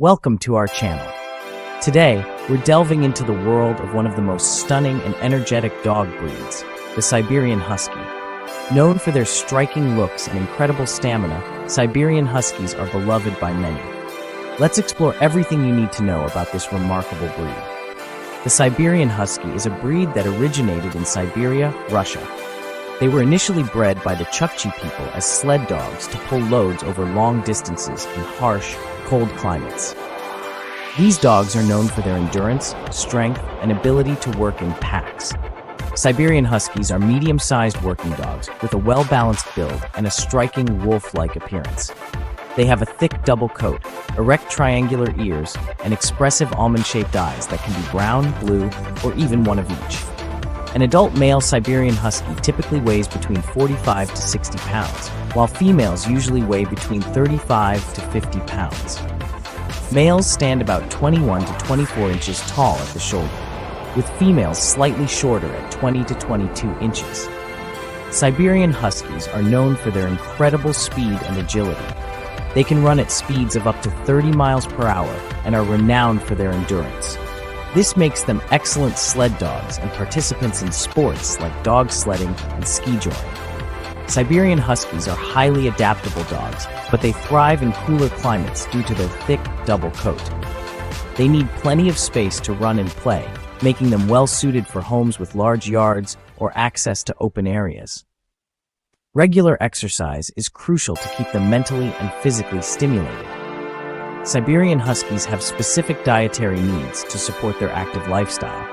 Welcome to our channel. Today, we're delving into the world of one of the most stunning and energetic dog breeds, the Siberian Husky. Known for their striking looks and incredible stamina, Siberian Huskies are beloved by many. Let's explore everything you need to know about this remarkable breed. The Siberian Husky is a breed that originated in Siberia, Russia. They were initially bred by the Chukchi people as sled dogs to pull loads over long distances in harsh, cold climates. These dogs are known for their endurance, strength, and ability to work in packs. Siberian Huskies are medium sized working dogs with a well balanced build and a striking wolf like appearance. They have a thick double coat, erect triangular ears, and expressive almond shaped eyes that can be brown, blue, or even one of each. An adult male Siberian Husky typically weighs between 45 to 60 pounds, while females usually weigh between 35 to 50 pounds. Males stand about 21 to 24 inches tall at the shoulder, with females slightly shorter at 20 to 22 inches. Siberian Huskies are known for their incredible speed and agility. They can run at speeds of up to 30 miles per hour and are renowned for their endurance. This makes them excellent sled dogs and participants in sports like dog sledding and ski joring. Siberian Huskies are highly adaptable dogs, but they thrive in cooler climates due to their thick double coat. They need plenty of space to run and play, making them well suited for homes with large yards or access to open areas. Regular exercise is crucial to keep them mentally and physically stimulated. Siberian Huskies have specific dietary needs to support their active lifestyle.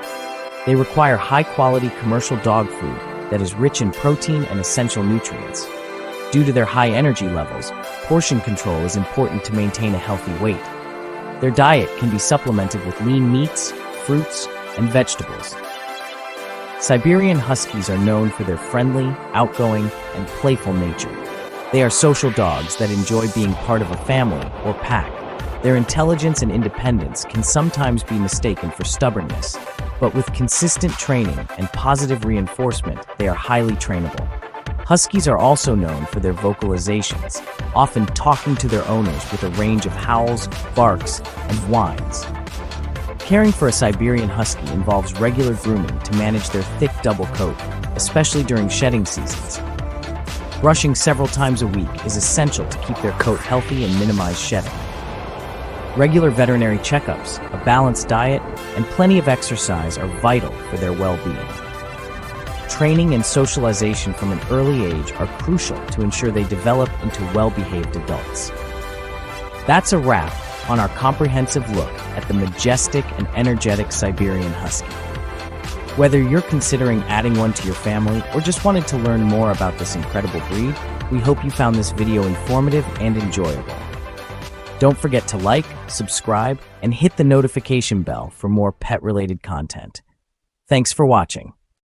They require high quality commercial dog food that is rich in protein and essential nutrients. Due to their high energy levels, portion control is important to maintain a healthy weight. Their diet can be supplemented with lean meats, fruits, and vegetables. Siberian Huskies are known for their friendly, outgoing, and playful nature. They are social dogs that enjoy being part of a family or pack. Their intelligence and independence can sometimes be mistaken for stubbornness, but with consistent training and positive reinforcement, they are highly trainable. Huskies are also known for their vocalizations, often talking to their owners with a range of howls, barks, and whines. Caring for a Siberian Husky involves regular grooming to manage their thick double coat, especially during shedding seasons. Brushing several times a week is essential to keep their coat healthy and minimize shedding. Regular veterinary checkups, a balanced diet, and plenty of exercise are vital for their well being. Training and socialization from an early age are crucial to ensure they develop into well behaved adults. That's a wrap on our comprehensive look at the majestic and energetic Siberian Husky. Whether you're considering adding one to your family or just wanted to learn more about this incredible breed, we hope you found this video informative and enjoyable. Don't forget to like, subscribe, and hit the notification bell for more pet related content. Thanks for watching.